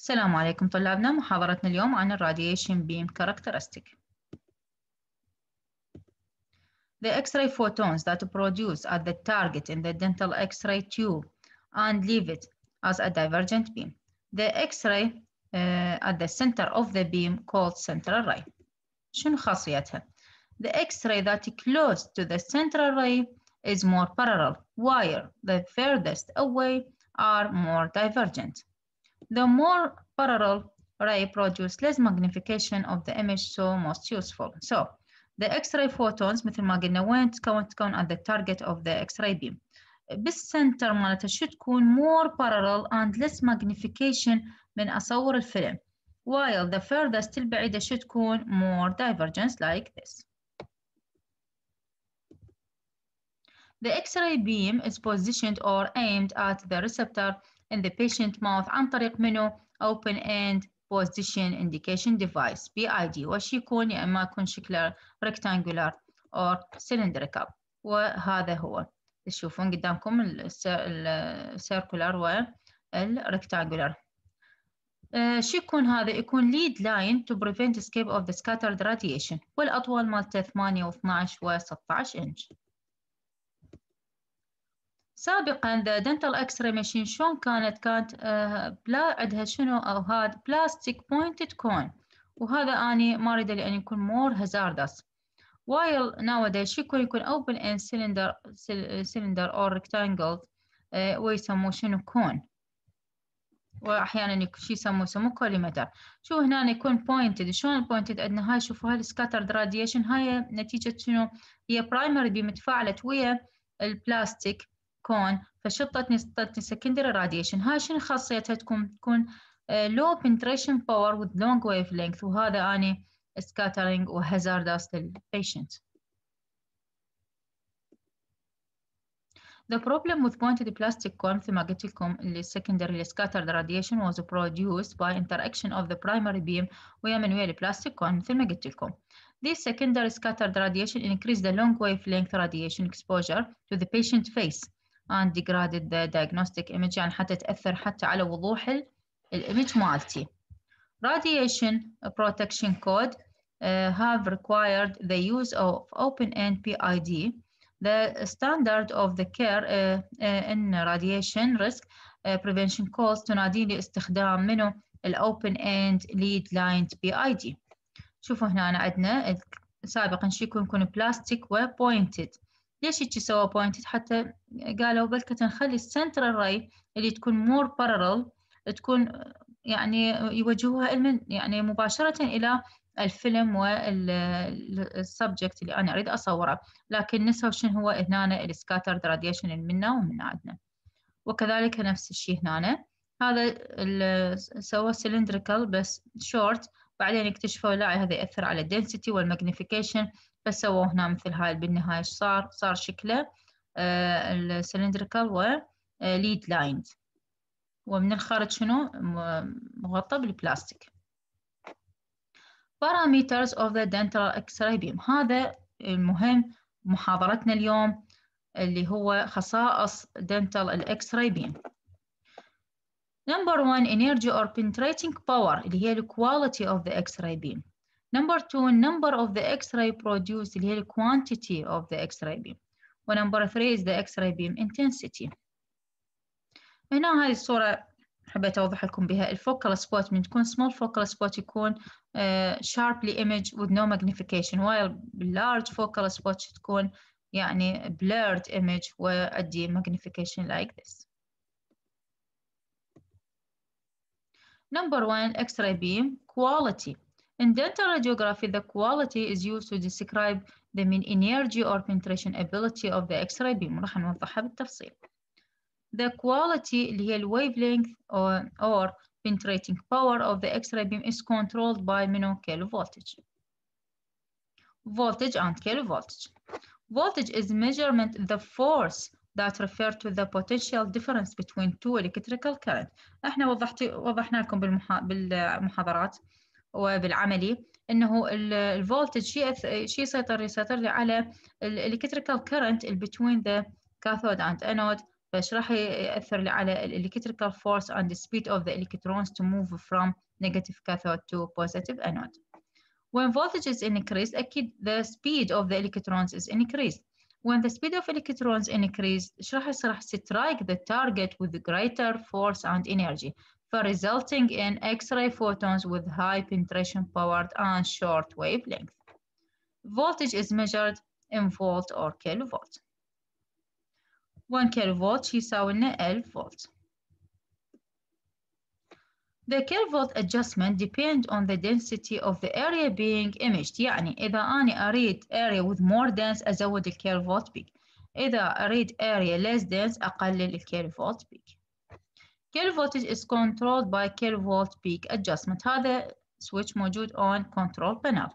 السلام عليكم طلابنا محاضرتنا اليوم عن الراديشن beam characteristic. The X-ray photons that produce at the target in the dental X-ray tube and leave it as a divergent beam. The X-ray uh, at the center of the beam called central ray. شنو خاصيتها؟ The X-ray that close to the central ray is more parallel, while the furthest away are more divergent. The more parallel ray produce less magnification of the image so most useful. So the X-ray photons مثل ما قلنا وين تكون تكون at the target of the X-ray beam. بالسنتر مالتها شو تكون more parallel and less magnification من أصور الفيلم. While the furthest البعيدة شو تكون more divergence like this. The X-ray beam is positioned or aimed at the receptor in the patient mouth عن طريق منو open end position indication device PID وش يكون يا اما يكون شكله rectangular or cylindrical وهذا هو تشوفون قدامكم السيركولار والريكتانجولار شو يكون هذا يكون lead line to prevent escape of the scattered radiation والأطول مالته 8 و12 و16 inch سابقا the dental x-ray machine شلون كانت؟ كانت آه بلا عندها شنو؟ أو هذا بلاستيك pointed cone وهذا أني ما أريد لأن يكون more hazardous. While nowadays يكون يكون end cylinder cylinder or rectangle آه ويسموه شنو؟ cone واحيانا شو يسموه يسموه كوليمتر شو هنا يكون pointed شلون pointed عندنا هاي شوفوا هاي السكاترد راديشن هاي نتيجة شنو؟ هي برايمري بيم تفاعلت ويا البلاستيك كون شطتني secondary radiation هاي شنو خاصيتها تكون تكون low penetration power with long wavelength وهذا أني scattering و hazardous للpatient. The problem with pointed plastic cone مثل ما قلت لكم اللي secondary scattered radiation was produced by interaction of the primary beam ويا من ويا البلاستيك cone مثل ما قلت لكم. This secondary scattered radiation increase the long wavelength radiation exposure to the patient face and degraded the diagnostic image يعني حتى تأثر حتى على وضوح الإيمج مالتي. Radiation protection code uh, have required the use of open-end PID. The standard of the care uh, uh, in radiation risk prevention calls تنادي لاستخدام منه الأوبن end lead lined PID. شوفوا هنا عندنا سابقا شي يكون بلاستيك وبوينتد. ليش هيك سووا بوينتد حتى قالوا بلكة نخلي السنترال راي اللي تكون مور بارلل تكون يعني يوجهوها يعني مباشرة إلى الفيلم والسبجكت اللي أنا أريد أصوره. لكن نسوا شنو هو هنا السكاترد راديشن اللي منا ومن عندنا. وكذلك نفس الشيء هنا. هذا سوى سلندريكال بس شورت بعدين اكتشفوا لا هذا يأثر على الدنسيتي والماجنيفيكيشن فسووا هنا مثل هاي بالنهاية صار؟ صار شكله آه السلندريكال وليد لايند ومن الخارج شنو؟ مغطى بالبلاستيك. Parameters of the dental X-ray beam هذا المهم محاضرتنا اليوم اللي هو خصائص dental الإكس-راي beam. Number one energy or penetrating power اللي هي the quality of the X-ray beam. Number two, number of the X-ray produced اللي هي quantity of the X-ray beam. و number three is the X-ray beam intensity. هنا هذه الصورة حبيت أوضح لكم بها الفوكال سبوت من تكون small focal spot يكون uh, sharply image with no magnification while large focal spot تكون يعني blurred image وأدي magnification like this. Number one, X-ray beam quality. In dental radiography, the quality is used to describe the mean energy or penetration ability of the X-ray beam. راح نوضحها بالتفصيل. The quality اللي هي wavelength or, or penetrating power of the X-ray beam is controlled by منو kilovoltage. Voltage and kilovoltage. Voltage is measurement the force that refer to the potential difference between two electrical current. احنا وضحت وضحنا لكم بالمحا... بالمحاضرات وبالعملي انه الفولتج شيء شيء يسيطر يسيطر لي على الالكتريكال كرنت between the cathode and anode فايش راح يأثر لي على ال electrical force and the speed of the electrons to move from negative cathode to positive anode. When voltage is increased, أكيد the speed of the electrons is increased. When the speed of electrons increased, ايش راح يصير؟ راح strike the target with greater force and energy, for resulting in X-ray photons with high penetration power and short wavelength. Voltage is measured in volt or kilovolt. 1 kilovolt يساوي لنا 1000 volt. The kilovolt adjustment depends on the density of the area being imaged يعني إذا أنا أريد area with more dense أزود الكيلوفولت peak إذا أريد area less dense أقلل الكيلوفولت peak Kilovoltage is controlled by kilovolt peak adjustment هذا switch موجود on control panel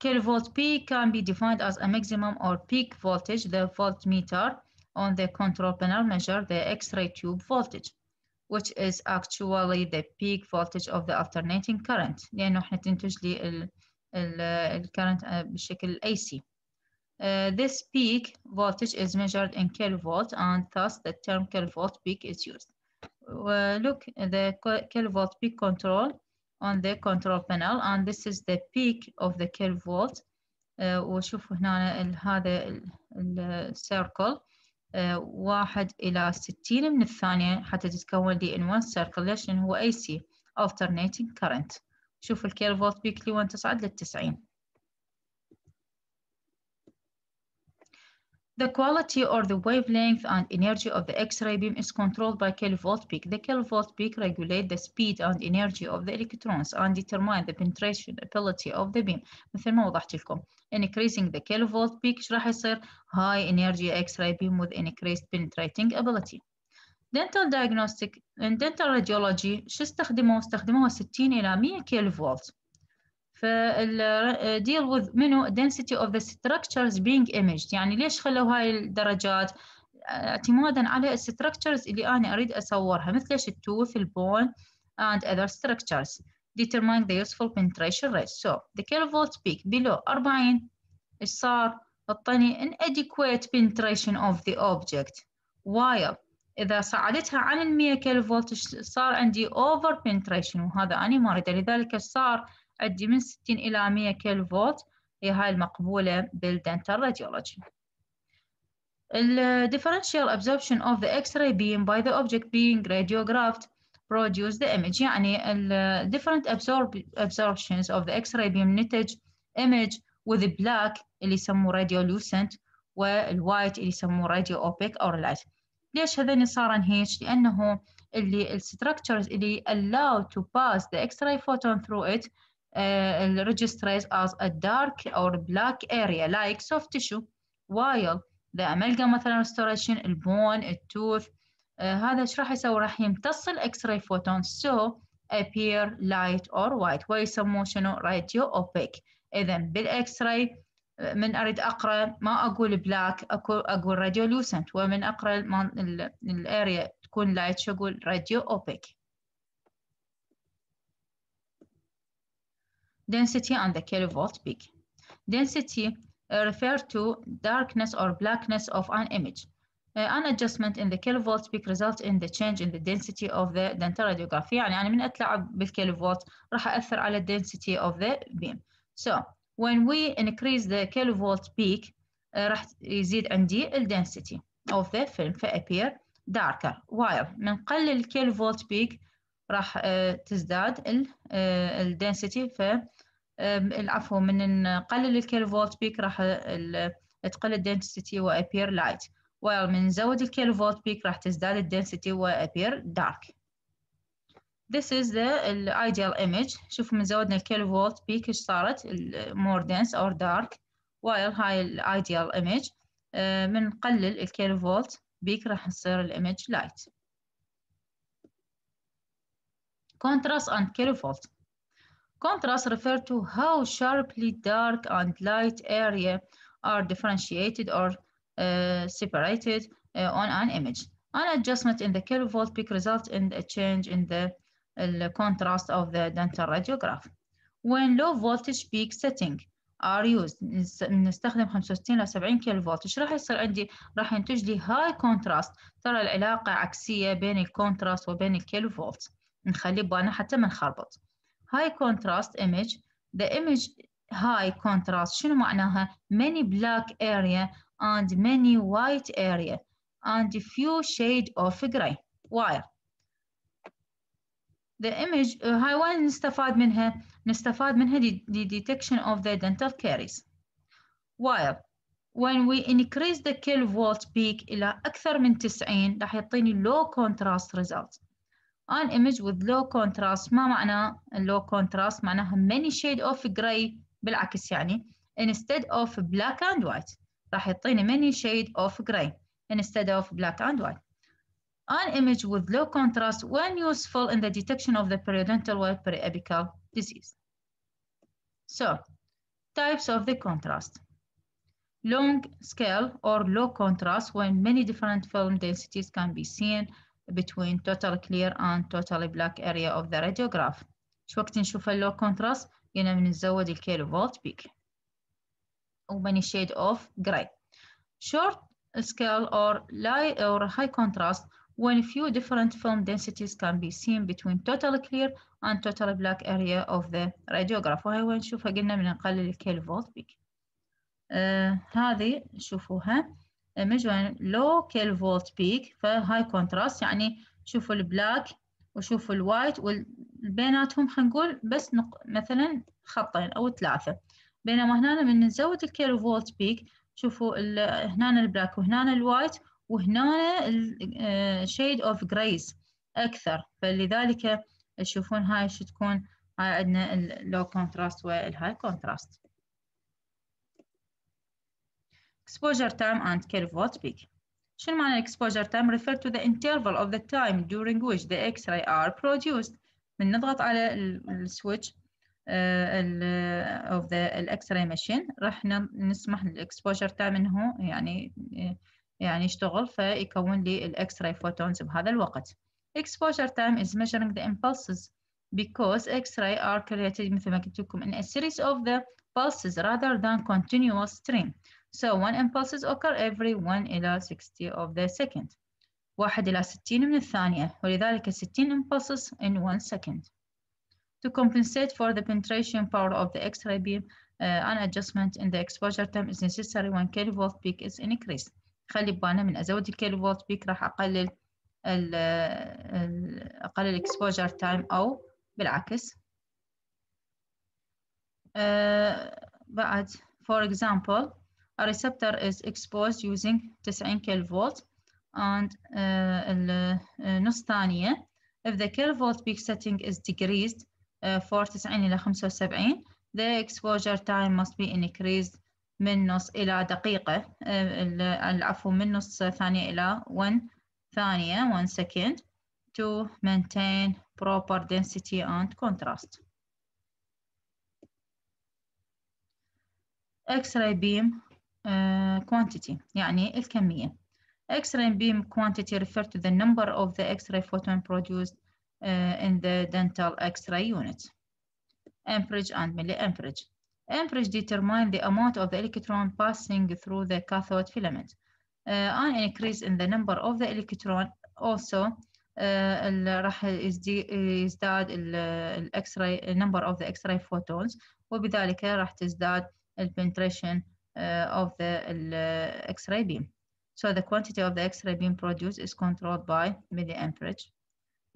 Kilovolt peak can be defined as a maximum or peak voltage. The voltmeter on the control panel measure the X-ray tube voltage, which is actually the peak voltage of the alternating current. لأنه احنا تنتج لي ال ال الكرنت بشكل AC. Uh, this peak voltage is measured in kilovolt and thus the term kilovolt peak is used. Uh, look, the kilovolt peak control on the control panel and this is the peak of the kilovolt uh, وشوفوا هنا هذا السيركل uh, واحد إلى ستين من الثانية حتى تتكون لي in one circle ليش؟ لأن هو AC alternating current شوفوا الكيلوفولت بيك لي وين تصعد للتسعين The quality or the wavelength and energy of the X-ray beam is controlled by kilovolt peak. The kilovolt peak regulate the speed and energy of the electrons and determine the penetration ability of the beam. مثل ما وضحت لكم. Increasing the kilovolt peak ايش راح يصير؟ High energy X-ray beam with increased penetrating ability. Dental diagnostic in dental radiology شو استخدموا؟ استخدموها 60 إلى 100 كيلوفولت. فال deal with منو density of the structures being imaged يعني ليش خلوا هاي الدرجات اعتمادا على structures اللي أنا أريد أصورها مثل التوث البون and other structures determine the useful penetration rate so the kilovolt peak below 40 إيش صار الطني inadequate penetration of the object while إذا صعدتها عن ال 100 كيلوفولت صار عندي over penetration وهذا أنا ما أريده لذلك صار عندي من 60 إلى 100 كيلو فولت هي هاي المقبولة بالدنتال راديولوجي. The differential absorption of the X-ray beam by the object being radiographed produce the image يعني ال different absorb absorptions of the X-ray beam نتج image with black اللي يسموه radiolucent والوايت اللي يسموه radio opaque or light. ليش هذين صارن هيك؟ لأنه اللي الستركتشرز اللي allow to pass the X-ray photon through it uh, registers as a dark or black area. Like soft tissue. While the amalgam مثلا restoration البون التوث uh, هذا إيش راح يسوي؟ راح يمتص الاكس راي فوتون so appear light or white. ويسموه شنو radio opaque. اذا بالاكس راي من أريد أقرأ ما أقول بلاك أقول راديولوسنت ومن أقرأ الاريا تكون لايت شو أقول؟ راديو اوبيك density and the kilovolt peak. Density uh, refer to darkness or blackness of an image. Uh, an adjustment in the kilovolt peak results in the change in the density of the dental radiography يعني أنا من أتلعب بالكيلوفولت راح أثر على density of the beam. So when we increase the kilovolt peak uh, راح يزيد عندي ال density of the film فappear darker while من قلل الكيلوفولت peak راح تزداد ال density ف العفو من نقلل الكيلوفولت بيك راح تقل الدنسيتي وابير لايت while من نزود الكيلوفولت بيك راح تزداد الدنسيتي وابير دارك This is the ideal image. شوفوا من زودنا الكيلوفولت بيك إيش صارت؟ more dense or dark. While هاي الايديال image. من نقلل الكيلوفولت بيك راح تصير الايمج لايت contrast and kilovolt Contrast refer to how sharply dark and light area are differentiated or uh, separated uh, on an image. An adjustment in the kilovolt peak results in a change in the, the contrast of the dental radiograph. When low voltage peak setting are used نستخدم 65 ل 70 كيلو فولت ايش راح يصير عندي راح ينتج لي هاي كونتراست ترى العلاقة عكسية بين الكونتراست وبين الكيلو فولت نخلي بالنا حتى ما نخربط high contrast image the image high contrast شنو معناها many black area and many white area and few shade of gray wire the image هاي وين نستفاد منها نستفاد منها the detection of the dental caries while when we increase the kilovolt peak إلى أكثر من 90 راح يعطيني low contrast result an image with low contrast ما معنى low contrast معناها many shade of gray بالعكس يعني instead of black and white راح يعطيني many shade of gray instead of black and white an image with low contrast when useful in the detection of the periodontal white periapical disease. So, types of the contrast. Long scale or low contrast when many different film densities can be seen between total clear and totally black area of the radiograph. شو وقت نشوف اللو contrast هنا بنزود الكيلو فولت بيك وماني shade of gray. Short scale or light or high contrast when few different film densities can be seen between totally clear and totally black area of the radiograph وهي وين نشوفها قلنا من نقلل الكيلو فولت بيك آه هذه شوفوها Image when low كيلو فولت بيك فهاي كونتراست يعني شوفوا البلاك وشوفوا الوايت وبيناتهم خلينا نقول بس نق... مثلا خطين أو ثلاثة. بينما هنا من نزود الكيلو فولت بيك شوفوا هنا البلاك وهنا الوايت وهنا شيد اوف جريز أكثر. فلذلك تشوفون هاي شو تكون هاي عندنا اللو كونتراست والهاي كونتراست exposure time and kilovolt peak شنو معنى exposure time refer to the interval of the time during which the X-ray are produced من نضغط على السويتش uh, of the X-ray machine راح نسمح للإكسبوجر تايم إنه يعني يعني يشتغل فيكون لي الإكس راي فوتونز بهذا الوقت. Exposure time is measuring the impulses because X-ray are created مثل ما قلت لكم in a series of the pulses rather than continuous stream. So one impulses occur every 1 إلى 60 of the second. واحد إلى 60 من الثانية ولذلك 60 impulses in 1 second. To compensate for the penetration power of the X-ray beam, uh, an adjustment in the exposure time is necessary when kilovolt peak is increased. خلي ببالنا من ازود الكيلو فولت بيك راح اقلل ال اقلل الاكسبوجر تايم او بالعكس uh, بعد for example a receptor is exposed using 90 kilovolt and uh, النص ثانية if the kilovolt peak setting is decreased uh, for 90 إلى 75 the exposure time must be increased من نص إلى دقيقة العفو من نص ثانية إلى 1 ثانية 1 second to maintain proper density and contrast. X-ray beam uh, quantity يعني الكمية. X-ray beam quantity refer to the number of the X-ray photon produced uh, in the dental X-ray unit. Amperage and milliamperage. Amperage determine the amount of the electron passing through the cathode filament. Uh, an increase in the number of the electron also uh, راح يزداد الاكس-راي number of the X-ray photons وبذلك راح تزداد penetration uh, of the X-ray beam. So the quantity of the X-ray beam produced is controlled by milliamperage.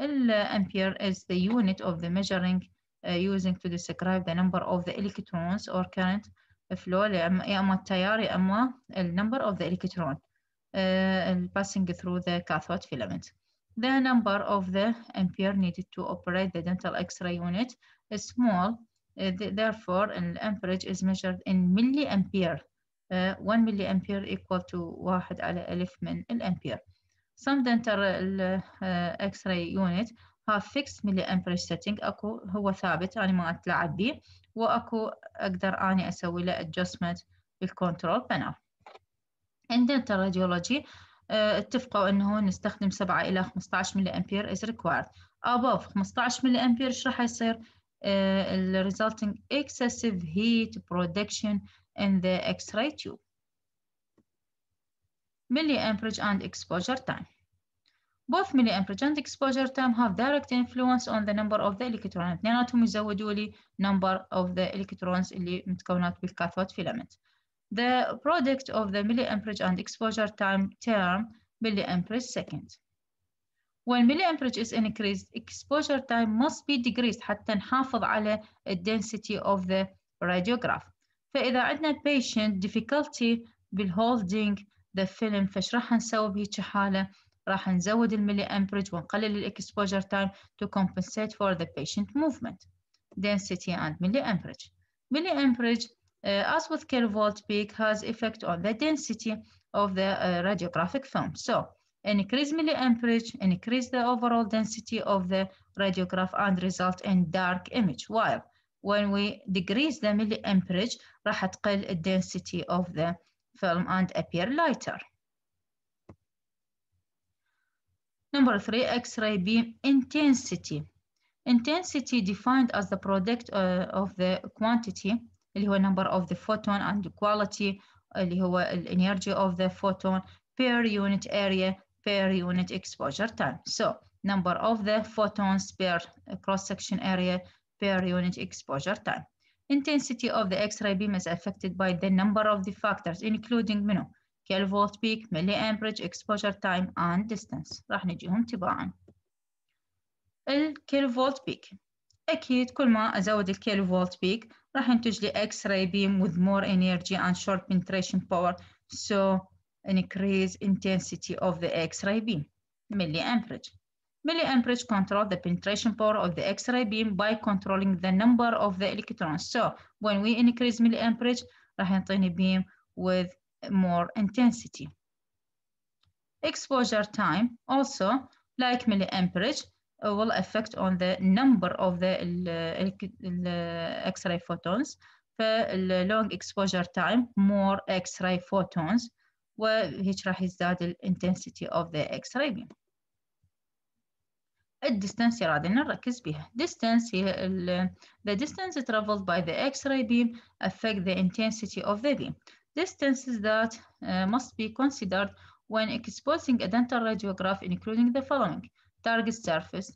Ampere is the unit of the measuring uh, using to describe the number of the electrons or current flow يا اما التيار يا اما the number of the electron uh, passing through the cathode filament. The number of the ampere needed to operate the dental X-ray unit is small, uh, therefore an amperage is measured in milliampere. Uh, 1 milliampere equal to 1 على ألف من الأمبير. Some dental uh, X-ray unit have fixed milliampere setting أكو هو ثابت أنا ما أتلاعب به وأكو أقدر أني أسوي له adjustment بالكنترول بانل. In dental radiology uh, اتفقوا انه نستخدم 7 إلى 15 ملي امبير is required above 15 ملي امبير إيش راح يصير uh, resulting excessive heat production in the X-ray tube. Milliamperage and exposure time. Both milliamperage and exposure time have direct influence on the number of the electrons. اثنيناتهم يزودوا لي number of the electrons اللي متكونات بالكاثود filament. The product of the milliamperage and exposure time term milliamperage second. When milliamperage is increased, exposure time must be decreased حتى نحافظ على density of the radiograph. فإذا عندنا patient difficulty بالholding the film فش راح نسوي بهيك حالة راح نزود الملي amperage ونقلل الاكسبوجر time to compensate for the patient movement density and milli amperage milli amperage uh, as with kilovolt peak has effect on the density of the uh, radiographic film so increase milli amperage increase the overall density of the radiograph and result in dark image while when we decrease the milli amperage راح تقل density of the film and appear lighter Number three, X-ray beam intensity. Intensity defined as the product uh, of the quantity اللي هو number of the photon and the quality اللي هو energy of the photon per unit area per unit exposure time. So number of the photons per cross-section area per unit exposure time. Intensity of the X-ray beam is affected by the number of the factors including منو kilovolt peak, milliamperage, exposure time and distance راح نجيهم تباعا الكيلوفولت بيك أكيد كل ما أزود الكيلوفولت بيك راح ينتج لي X-ray beam with more energy and short penetration power so increase intensity of the X-ray beam milliamperage milliamperage control the penetration power of the X-ray beam by controlling the number of the electrons so when we increase milliamperage راح ينطيني beam with more intensity. Exposure time also, like milliamperage, uh, will affect on the number of the X-ray photons. the long exposure time, more X-ray photons, وهيك راح يزداد ال intensity of the X-ray beam. الديستانس يراد نركز بها. Distance هي the distance traveled by the X-ray beam affect the intensity of the beam. distances that uh, must be considered when exposing a dental radiograph including the following target surface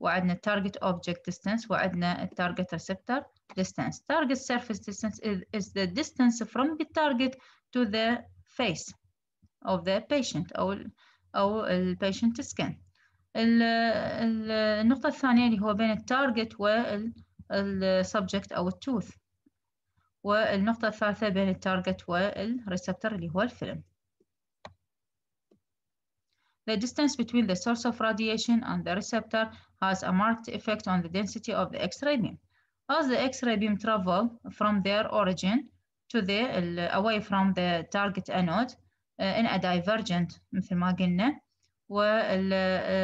وعندنا target object distance وعندنا target receptor distance target surface distance is, is the distance from the target to the face of the patient أو أو ال patient skin النقطة الثانية اللي هو بين التارجت والسبجكت أو التوث والنقطة الثالثة بين التارجت والريسبتور اللي هو الفيلم. The distance between the source of radiation and the receptor has a marked effect on the density of the X-ray beam. As the X-ray beam travel from their origin to the away from the target anode uh, in a divergent مثل ما قلنا وتكون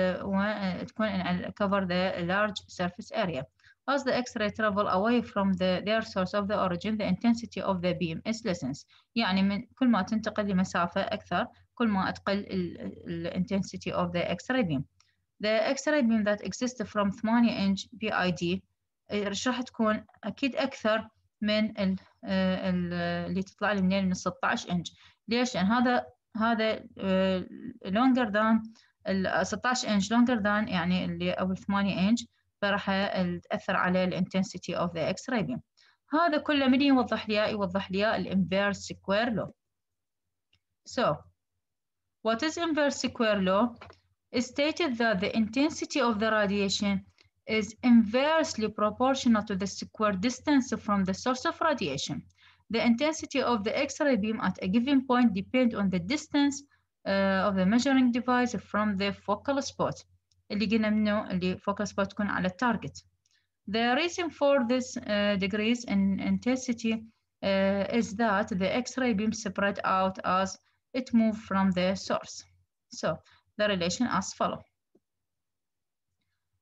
cover the large surface area. As the X-ray travel away from the, their source of the origin, the intensity of the beam is lessens. يعني من كل ما تنتقل لمسافة أكثر كل ما تقل ال intensity of the X-ray beam. The X-ray beam that exists from 8 inch PID راح تكون أكيد أكثر من ال ال اللي تطلع لي من 16 inch. ليش؟ لأن هذا هذا longer than ال 16 inch longer than يعني اللي أو 8 inch فراح تأثر على الانتنسيتي of the X-ray beam هذا كله من يوضح لي يوضح لي الانفيرس سكوير لو So what is inverse square law is stated that the intensity of the radiation is inversely proportional to the square distance from the source of radiation. The intensity of the X-ray beam at a given point depends on the distance uh, of the measuring device from the focal spot. اللي قلنا منه اللي focus spot تكون على التارجت. The reason for this uh, decrease in intensity uh, is that the X-ray beam spread out as it moved from the source. So the relation as follow.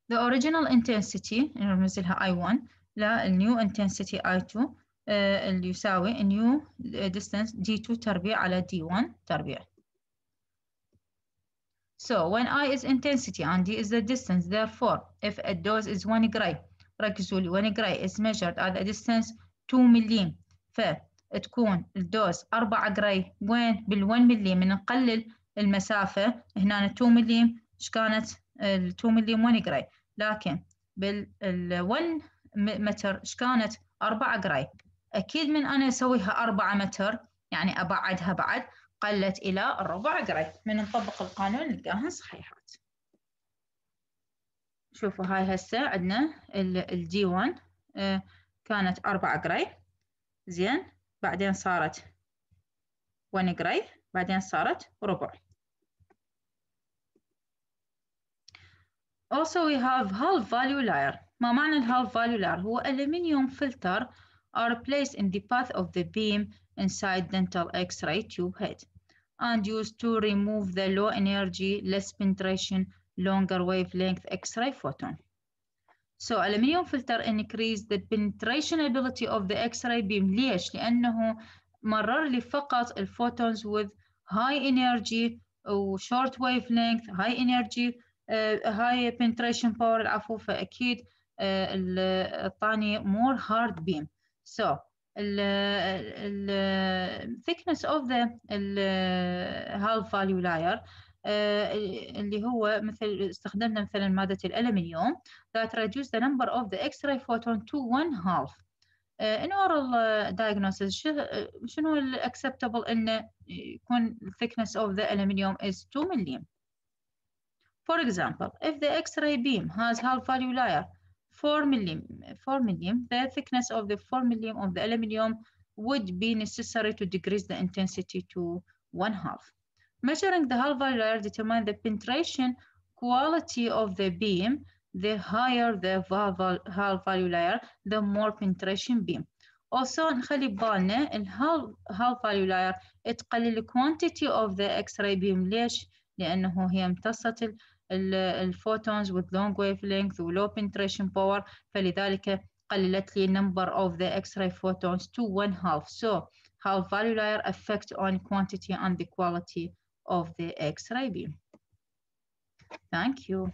The original intensity نرمز لها I1 لا new intensity I2 uh, اللي يساوي new distance D2 تربيع على D1 تربيع. So when I is intensity and D is the distance, therefore, if a dose is 1 gray, ركزوا لي when gray is measured at a distance 2 مليم فتكون الدوز 4 جراي وين؟ بال 1 مليم نقلل المسافة. هنا 2 مليم إيش كانت؟ ال 2 مليم 1 جراي لكن بال 1 متر إيش كانت؟ 4 جراي أكيد من أنا أسويها 4 متر يعني أبعدها بعد قلت إلى الربع جراي من نطبق القانون نلقاهن صحيحات. شوفوا هاي هسه عندنا الدي 1 كانت 4 جراي زين بعدين صارت 1 جراي بعدين صارت ربع. Also we have half value layer. ما معنى الهالف value layer هو aluminium filter are placed in the path of the beam inside dental X-ray tube head and used to remove the low energy, less penetration, longer wavelength X-ray photon. So aluminium filter increase the penetration ability of the X-ray beam ليش؟ لأنه مرر لي فقط الفوتونز with high energy و short wavelength high energy uh, high penetration power العفو فأكيد uh, الثاني more hard beam. So ال thickness of the half value layer اللي هو مثل استخدمنا مثلا مادة الألمنيوم that reduce the number of the X-ray photon to one half. in oral diagnosis شنو ال acceptable إنه يكون thickness of the aluminium is 2 مليم. For example, if the X-ray beam has half value layer 4 millim, 4 millim, the thickness of the 4 millim of the aluminum would be necessary to decrease the intensity to one half. Measuring the halva layer determines the penetration quality of the beam. The higher the half value layer, the more penetration beam. Also نخلي بالنا الهال half value layer تقلل quantity of the X-ray beam ليش؟ لأنه هي الفوتونز with long wavelength ولو penetration power فلذلك قللت لي number of the X-ray photons to one half. So half value layer affect on quantity and the quality of the X-ray beam. Thank you.